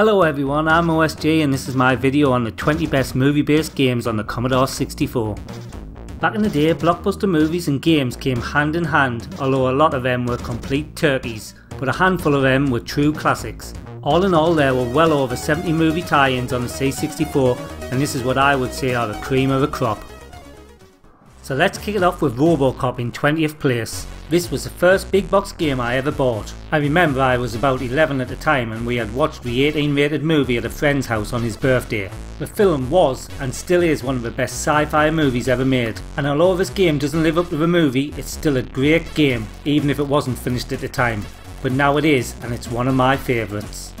Hello everyone, I'm OSG and this is my video on the 20 best movie based games on the Commodore 64. Back in the day, blockbuster movies and games came hand in hand, although a lot of them were complete turkeys, but a handful of them were true classics. All in all, there were well over 70 movie tie-ins on the C64, and this is what I would say are the cream of the crop. So let's kick it off with Robocop in 20th place. This was the first big box game I ever bought. I remember I was about 11 at the time and we had watched the 18 rated movie at a friend's house on his birthday. The film was and still is one of the best sci-fi movies ever made and although this game doesn't live up to the movie it's still a great game even if it wasn't finished at the time. But now it is and it's one of my favourites.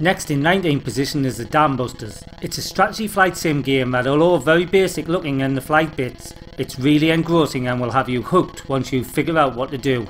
Next in 19th position is the Dam Busters. It's a strategy flight sim game that although very basic looking in the flight bits, it's really engrossing and will have you hooked once you figure out what to do.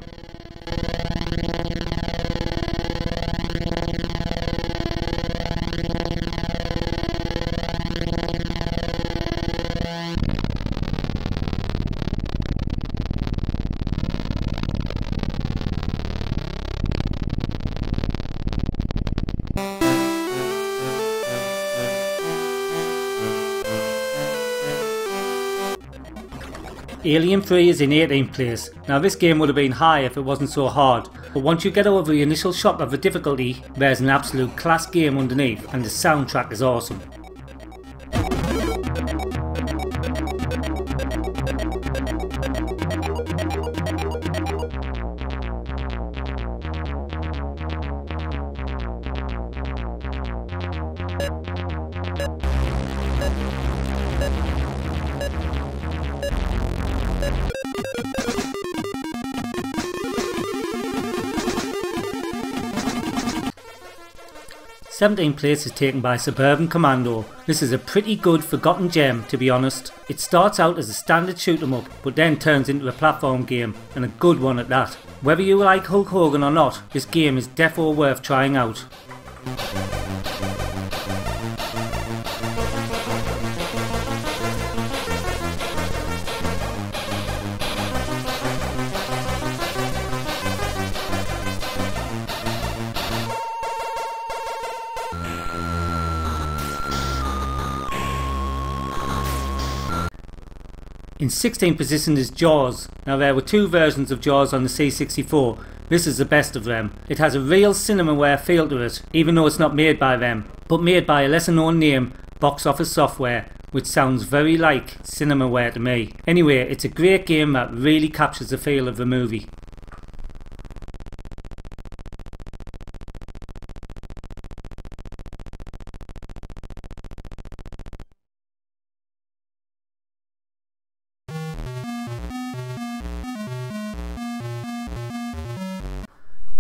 Alien 3 is in 18th place. Now this game would have been high if it wasn't so hard, but once you get over the initial shock of the difficulty, there's an absolute class game underneath and the soundtrack is awesome. 17th place is taken by Suburban Commando. This is a pretty good forgotten gem to be honest. It starts out as a standard shoot 'em up but then turns into a platform game and a good one at that. Whether you like Hulk Hogan or not, this game is definitely worth trying out. In 16th position is Jaws. Now there were two versions of Jaws on the C64. This is the best of them. It has a real cinemaware feel to it, even though it's not made by them, but made by a lesser known name, Box Office Software, which sounds very like cinemaware to me. Anyway, it's a great game that really captures the feel of the movie.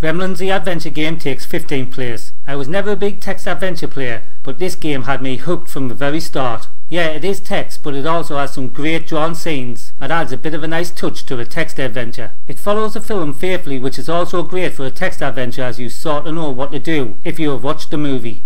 Gremlins the adventure game takes 15 players. I was never a big text adventure player, but this game had me hooked from the very start. Yeah, it is text, but it also has some great drawn scenes that adds a bit of a nice touch to a text adventure. It follows the film faithfully, which is also great for a text adventure as you sort of know what to do if you have watched the movie.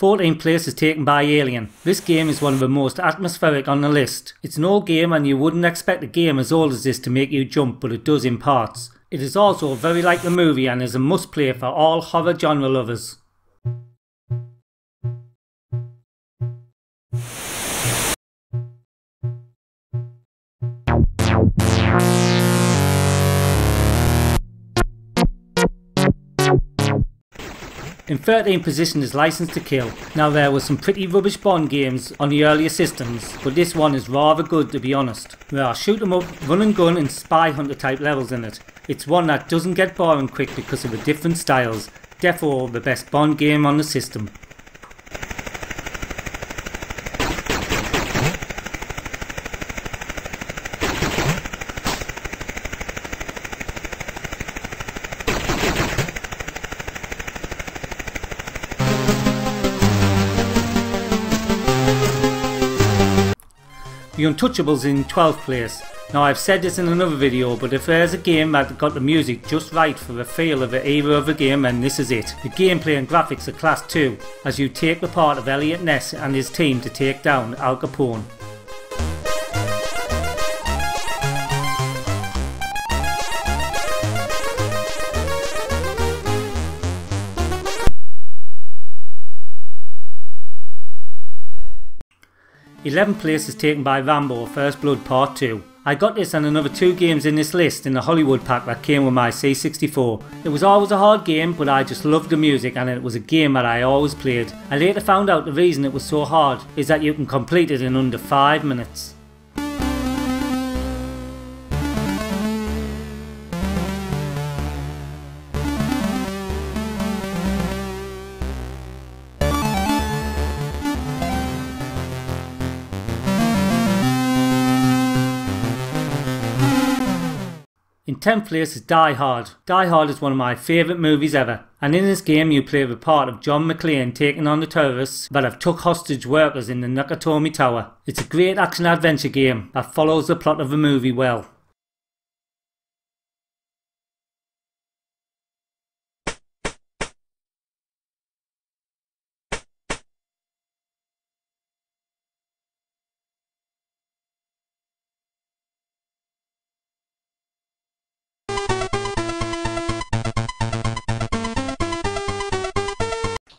Fourteenth place is taken by Alien. This game is one of the most atmospheric on the list. It's an old game and you wouldn't expect a game as old as this to make you jump but it does in parts. It is also very like the movie and is a must play for all horror genre lovers. In 13th position is License to Kill. Now there were some pretty rubbish Bond games on the earlier systems, but this one is rather good to be honest. There are shoot 'em up, run and gun and spy hunter type levels in it. It's one that doesn't get boring quick because of the different styles. Therefore the best Bond game on the system. The Untouchables in 12th place. Now I've said this in another video but if there's a game that got the music just right for the feel of the era of the game then this is it. The gameplay and graphics are class 2 as you take the part of Eliot Ness and his team to take down Al Capone. 11th place is taken by Rambo First Blood Part 2. I got this and another two games in this list in the Hollywood pack that came with my C64. It was always a hard game but I just loved the music and it was a game that I always played. I later found out the reason it was so hard is that you can complete it in under 5 minutes. In 10th place is Die Hard. Die Hard is one of my favourite movies ever, and in this game you play the part of John McClane taking on the terrorists that have took hostage workers in the Nakatomi Tower. It's a great action adventure game that follows the plot of the movie well.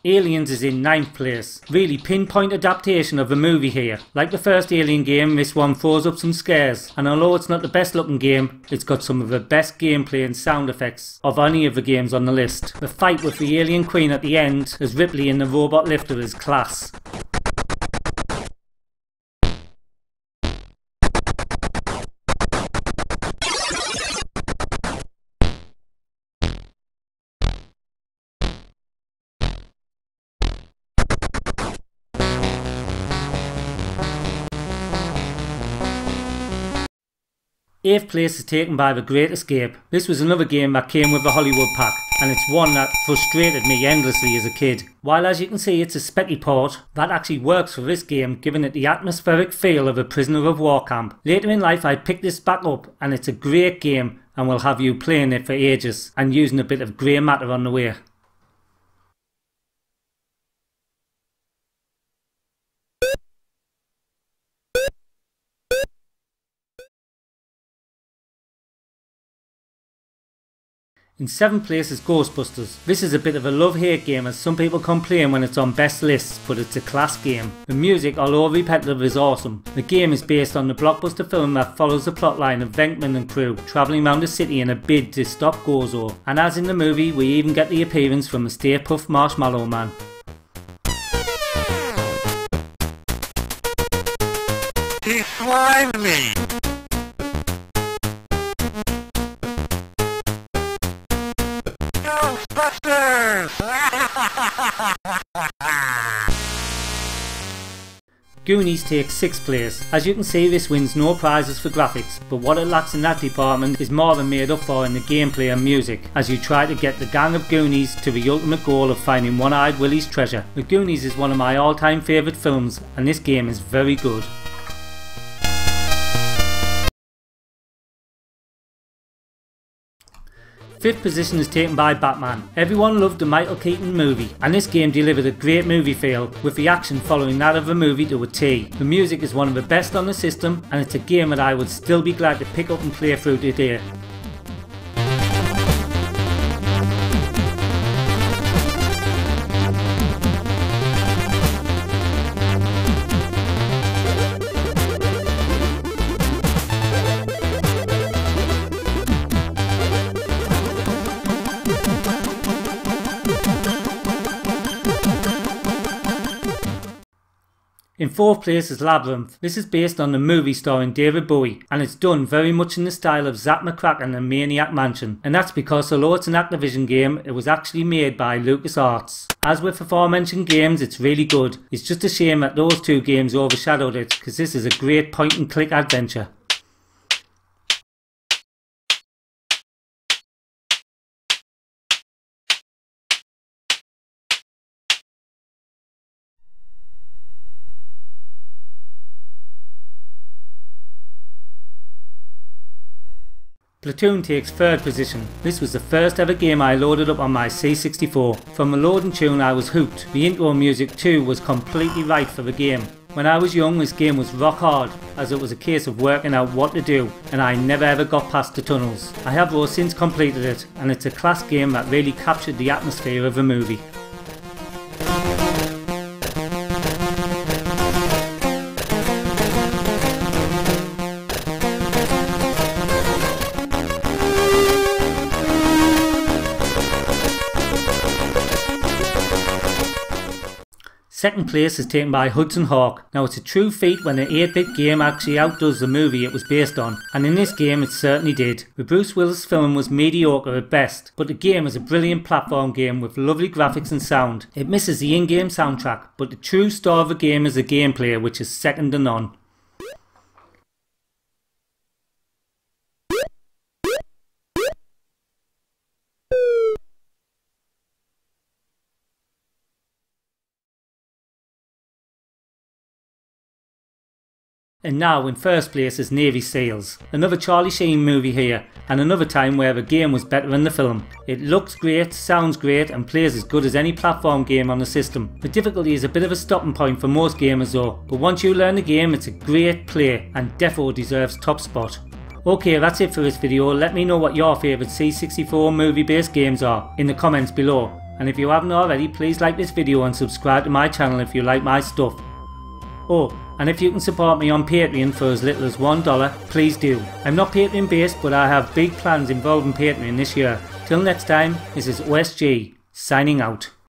Aliens is in ninth place. Really pinpoint adaptation of the movie here. Like the first Alien game, this one throws up some scares, and although it's not the best looking game, it's got some of the best gameplay and sound effects of any of the games on the list. The fight with the Alien Queen at the end, as Ripley in the robot lifter is class. Eighth place is taken by The Great Escape. This was another game that came with the Hollywood pack, and it's one that frustrated me endlessly as a kid. While as you can see it's a Speccy port, that actually works for this game giving it the atmospheric feel of a prisoner of war camp. Later in life I picked this back up and it's a great game and will have you playing it for ages and using a bit of grey matter on the way. In seventh place is Ghostbusters. This is a bit of a love-hate game as some people complain when it's on best lists, but it's a class game. The music, although repetitive, is awesome. The game is based on the blockbuster film that follows the plotline of Venkman and crew travelling around the city in a bid to stop Gozer. And as in the movie, we even get the appearance from the Stay Puft Marshmallow Man. He slimed me! Goonies takes 6th place. As you can see this wins no prizes for graphics, but what it lacks in that department is more than made up for in the gameplay and music, as you try to get the gang of Goonies to the ultimate goal of finding One-Eyed Willie's treasure. The Goonies is one of my all time favourite films and this game is very good. Fifth position is taken by Batman. Everyone loved the Michael Keaton movie, and this game delivered a great movie feel, with the action following that of the movie to a T. The music is one of the best on the system, and it's a game that I would still be glad to pick up and play through today. In fourth place is Labyrinth. This is based on the movie starring David Bowie and it's done very much in the style of Zak McKracken and the Maniac Mansion and that's because although it's an Activision game, it was actually made by LucasArts. As with aforementioned games, it's really good. It's just a shame that those two games overshadowed it because this is a great point and click adventure. Platoon takes third position. This was the first ever game I loaded up on my C64. From the loading tune I was hooked. The intro music too was completely right for the game. When I was young this game was rock hard as it was a case of working out what to do and I never ever got past the tunnels. I have though since completed it and it's a class game that really captured the atmosphere of the movie. Second place is taken by Hudson Hawk. Now it's a true feat when an 8-bit game actually outdoes the movie it was based on, and in this game it certainly did. The Bruce Willis film was mediocre at best, but the game is a brilliant platform game with lovely graphics and sound. It misses the in-game soundtrack, but the true star of the game is the gameplay which is second to none. And now in first place is Navy SEALs. Another Charlie Sheen movie here, and another time where the game was better than the film. It looks great, sounds great, and plays as good as any platform game on the system. The difficulty is a bit of a stopping point for most gamers though, but once you learn the game it's a great play, and defo deserves top spot. Okay, that's it for this video. Let me know what your favourite C64 movie based games are in the comments below. And if you haven't already, please like this video and subscribe to my channel if you like my stuff. Oh, and if you can support me on Patreon for as little as $1, please do. I'm not Patreon based, but I have big plans involving Patreon this year. Till next time, this is OSG, signing out.